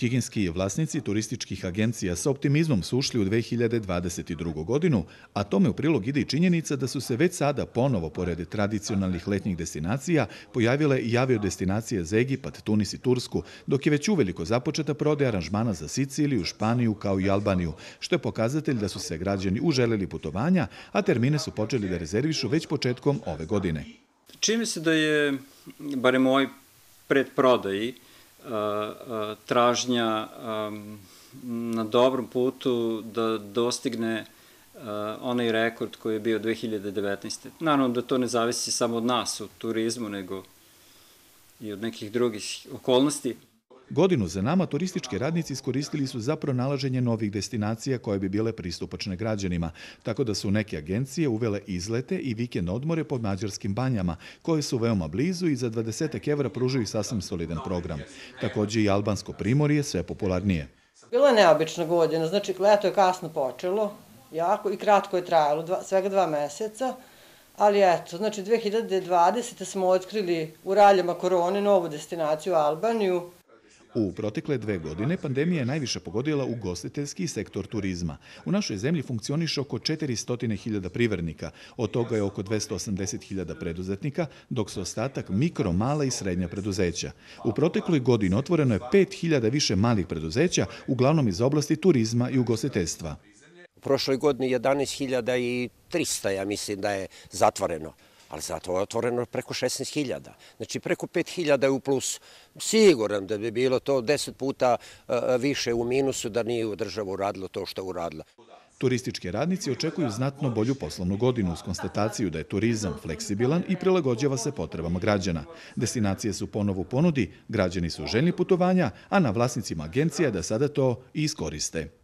Kiginski vlasnici turističkih agencija sa optimizmom su ušli u 2022. godinu, a tome u prilog ide i činjenica da su se već sada ponovo, pored tradicionalnih letnjih destinacija, pojavile i avio destinacije za Egipat, Tunis i Tursku, dok je već uveliko započeta prodaja aranžmana za Siciliju, Španiju kao i Albaniju, što je pokazatelj da su se građani uželeli putovanja, a termine su počeli da rezervišu već početkom ove godine. Čini se da je, barem u ovoj predprodaji, tražnja na dobrom putu da dostigne onaj rekord koji je bio 2019. Naravno da to ne zavisi samo od nas, od turizmu, nego i od nekih drugih okolnosti. Godinu za nama turistički radnici iskoristili su za pronalaženje novih destinacija koje bi bile pristupačne građanima, tako da su neke agencije uvele izlete i vikend odmore pod mađarskim banjama, koje su veoma blizu i za 20 evra pružaju sasvim solidan program. Takođe i albansko primorje sve popularnije. Bila je neobična godina, znači leto je kasno počelo, jako i kratko je trajalo, dva, svega dva meseca, ali eto, znači 2020. smo otkrili u raljama korone novu destinaciju Albaniju, U protekle dve godine pandemija je najviše pogodila ugostiteljski sektor turizma. U našoj zemlji funkcioniše oko 400.000 privrednika, od toga je oko 280.000 preduzetnika, dok su ostatak mikro, mala i srednja preduzeća. U protekloj godini otvoreno je 5.000 više malih preduzeća, uglavnom iz oblasti turizma i ugostiteljstva. U prošloj godini 11.300, ja mislim da je zatvoreno ali zato je otvoreno preko 16.000. Znači preko 5.000 je u plus. Siguran da bi bilo to 10 puta e, više u minusu da nije država uradila to što uradila. Turistički radnici očekuju znatno bolju poslovnu godinu uz konstataciju da je turizam fleksibilan i prilagođava se potrebama građana. Destinacije su ponovo ponudi, građani su željni putovanja, a na vlasnicima agencija da sada to i iskoriste.